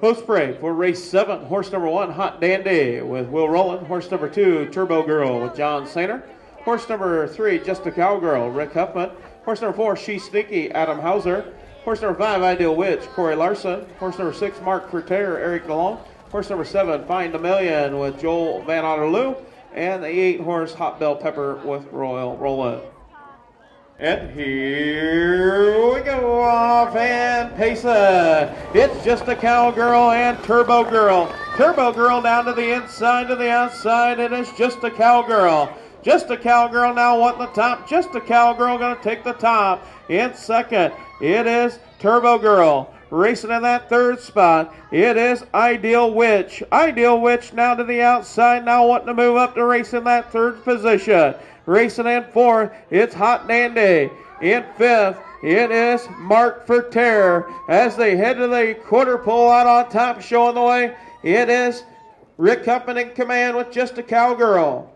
Post parade for race seven, horse number one, Hot Dandy with Will Rowland. Horse number two, Turbo Girl with John Sainer. Horse number three, Juxta Cowgirl, Rick Huffman. Horse number four, She's Sneaky, Adam Hauser. Horse number five, Ideal Witch, Corey Larson. Horse number six, Marced For Terror, Eric DeLong. Horse number seven, Find a Million with Joel Van Otterloo. And the eight horse, Hot Belle Pepper with Royal Roland. And here we go off and pacing. It's Juxta Cowgirl and turbo girl. Turbo girl down to the inside to the outside. It is Juxta Cowgirl. Just a cowgirl now wanting the top. Juxta Cowgirl to take the top. In second, it is Turbo Girl. Racing in that third spot, it is Ideal Witch. Ideal Witch now to the outside, now wanting to move up to race in that third position. Racing in fourth, it's Hot Dandy. In fifth, it is Marced For Terror. As they head to the quarter pole out on top, showing the way, it is Rick Huffman in command with Juxta Cowgirl.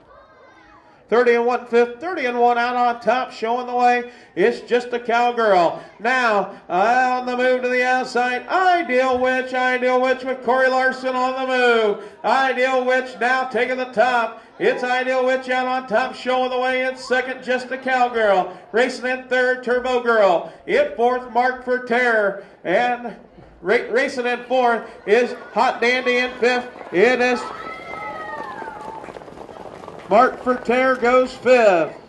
30 and 1 fifth, 30 and 1 out on top, showing the way. It's Juxta Cowgirl. Now, on the move to the outside, Ideal Witch, Ideal Witch with Corey Larson on the move. Ideal Witch now taking the top. It's Ideal Witch out on top, showing the way It's second, Juxta Cowgirl. Racing in third, Turbo Girl. In fourth, Marced For Terror. And racing in fourth is Hot Dandy in fifth. It is Marced For Terror goes fifth.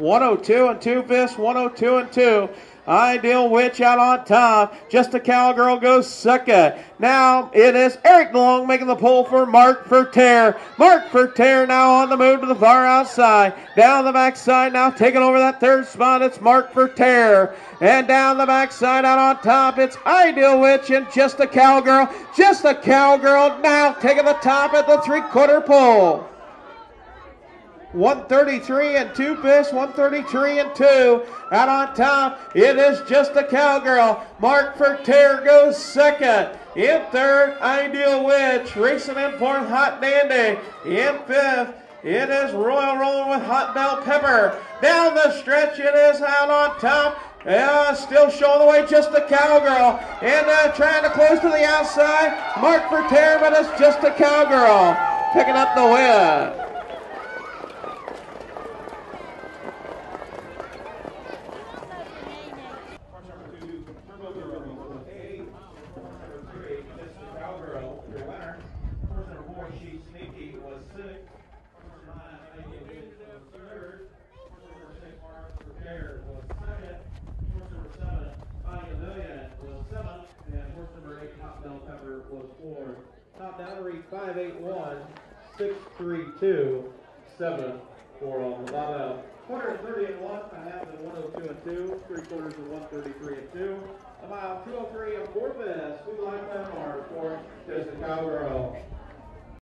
102 and 2 fifths, 102 and 2. Ideal Witch out on top. Juxta Cowgirl goes second. Now it is Eric DeLong making the pull for Marced For Terror. Mark Ferter now on the move to the far outside. Down the backside now taking over that third spot. It's Marced For Terror. And down the backside out on top, it's Ideal Witch and Juxta Cowgirl. Juxta Cowgirl now taking the top at the three quarter pole. 133 and two fifths, 133 and two. Out on top, it is Juxta Cowgirl. Mark Ferter goes second. In third, Ideal Witch. Racing in fourth, Hot Dandy. In fifth, it is Royal Rolling with Hot Belle Pepper. Down the stretch, it is out on top. Yeah, still showing the way, Juxta Cowgirl. And uh, trying to close to the outside. Marced For Terror, but it's Juxta Cowgirl. Picking up the win. Top down read 581 632 7 4 on the bottom. Quarter 30 and 1, a half and 102 and 2, three quarters of 133 and 2. A mile 203 and 4 fifths, two lifetime mark for Juxta Cowgirl.